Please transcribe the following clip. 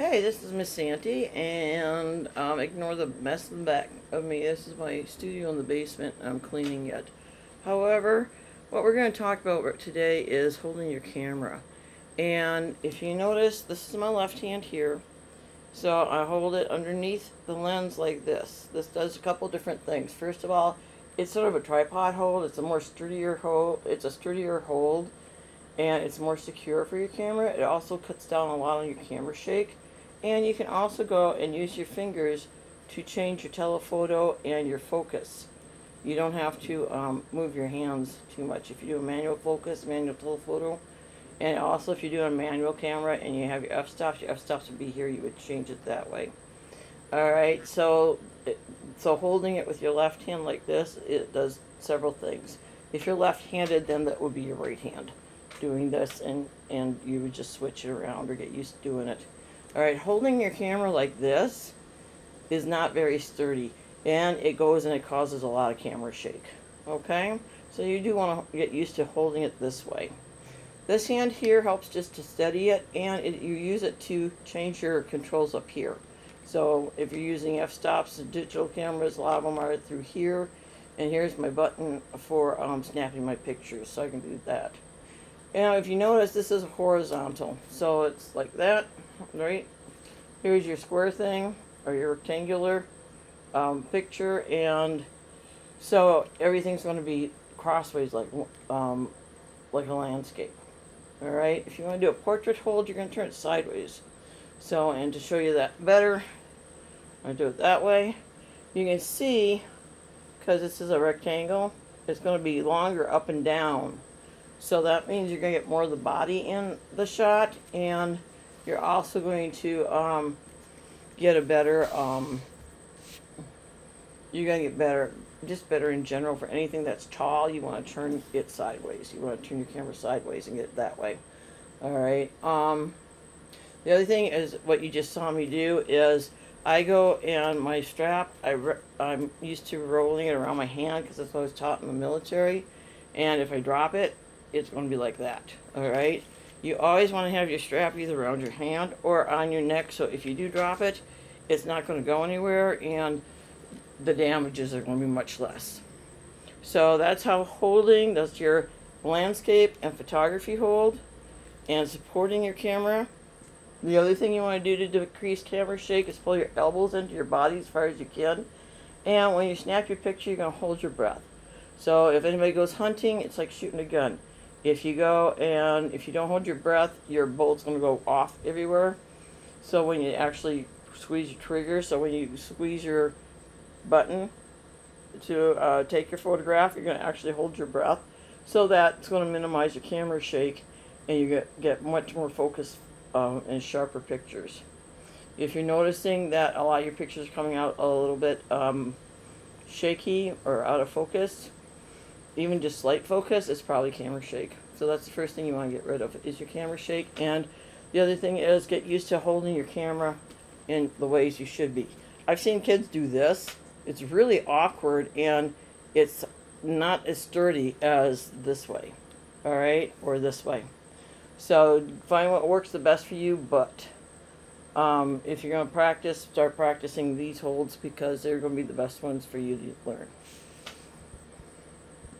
Hey, this is Miss Santy, and um, ignore the mess in the back of me. This is my studio in the basement. I'm cleaning it. However, what we're going to talk about today is holding your camera. And if you notice, this is my left hand here. So I hold it underneath the lens like this. This does a couple different things. First of all, it's sort of a tripod hold. It's a more sturdier hold. It's a sturdier hold and it's more secure for your camera. It also cuts down a lot on your camera shake. And you can also go and use your fingers to change your telephoto and your focus. You don't have to um, move your hands too much. If you do a manual focus, manual telephoto, and also if you do a manual camera and you have your f-stops, your f-stops would be here, you would change it that way. Alright, so, so holding it with your left hand like this, it does several things. If you're left-handed, then that would be your right hand doing this and, and you would just switch it around or get used to doing it. Alright, holding your camera like this is not very sturdy and it goes and it causes a lot of camera shake. Okay, so you do want to get used to holding it this way. This hand here helps just to steady it and it, you use it to change your controls up here. So if you're using f-stops, digital cameras, a lot of them are through here. And here's my button for um, snapping my pictures, so I can do that. Now, if you notice, this is horizontal. So it's like that, right? Here's your square thing, or your rectangular um, picture, and so everything's going to be crossways like um, like a landscape. All right. If you want to do a portrait hold, you're going to turn it sideways. So, and to show you that better, I do it that way. You can see, because this is a rectangle, it's going to be longer up and down so that means you're going to get more of the body in the shot and you're also going to um, get a better, um, you're going to get better, just better in general for anything that's tall. You want to turn it sideways. You want to turn your camera sideways and get it that way. All right. Um, the other thing is what you just saw me do is I go and my strap, I I'm used to rolling it around my hand because that's what I was taught in the military. And if I drop it, it's going to be like that. Alright? You always want to have your strap either around your hand or on your neck so if you do drop it, it's not going to go anywhere and the damages are going to be much less. So that's how holding, that's your landscape and photography hold and supporting your camera. The other thing you want to do to decrease camera shake is pull your elbows into your body as far as you can. And when you snap your picture, you're going to hold your breath. So if anybody goes hunting, it's like shooting a gun. If you go and if you don't hold your breath, your bolt's going to go off everywhere. So when you actually squeeze your trigger, so when you squeeze your button to uh, take your photograph, you're going to actually hold your breath. So that's going to minimize your camera shake and you get, get much more focused um, and sharper pictures. If you're noticing that a lot of your pictures are coming out a little bit um, shaky or out of focus, even just slight focus, it's probably camera shake. So that's the first thing you want to get rid of is your camera shake. And the other thing is get used to holding your camera in the ways you should be. I've seen kids do this. It's really awkward and it's not as sturdy as this way. All right, or this way. So find what works the best for you, but um, if you're going to practice, start practicing these holds because they're going to be the best ones for you to learn.